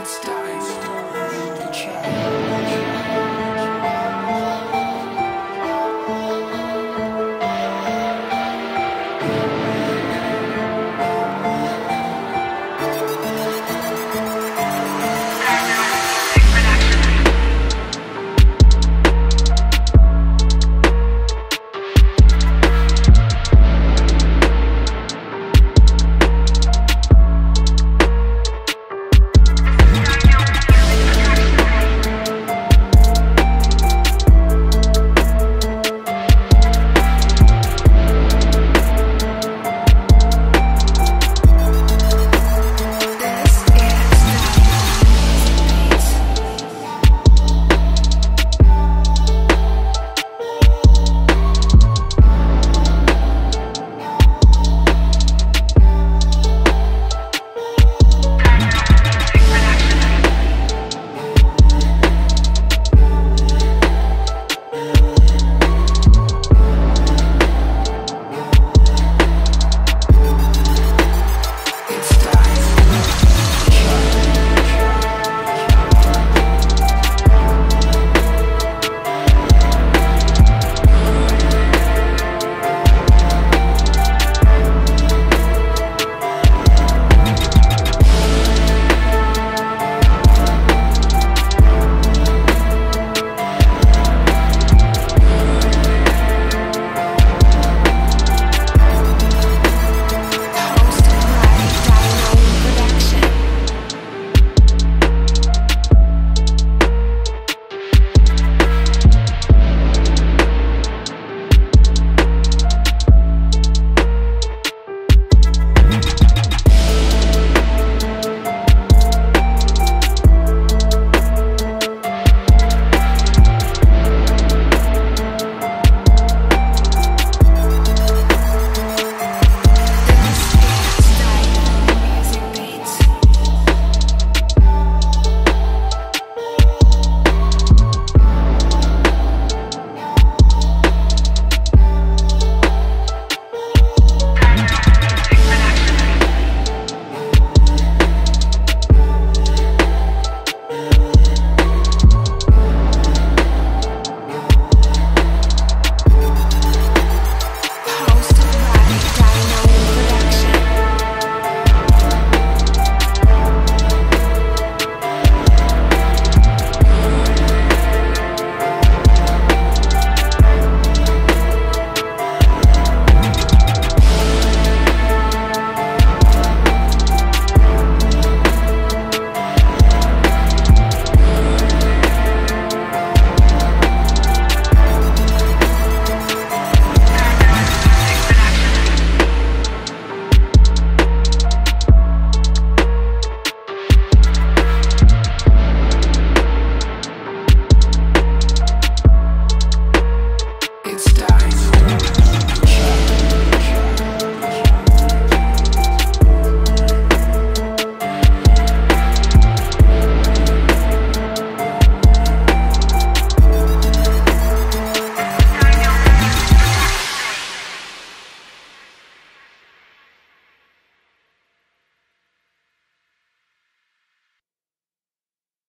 it's time.